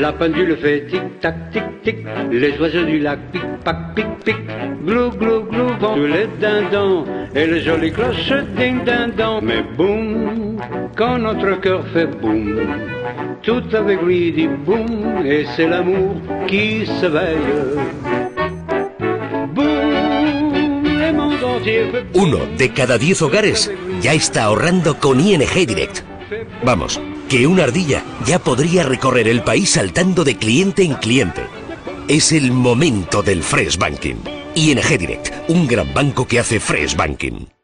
La pendule fait tic-tac, tic-tic. Les oiseaux du lac pic-pac, pic-pic. Glou, glou, glou, vont tous les dindons. Et les jolies cloches ding-dindon. Mais boum, quand notre cœur fait boum, tout avec lui dit boum. Et c'est l'amour qui se veille. Le. Uno de cada diez hogares ya está ahorrando con ING Direct. Vamos, que una ardilla ya podría recorrer el país saltando de cliente en cliente. Es el momento del Fresh Banking. ING Direct, un gran banco que hace Fresh Banking.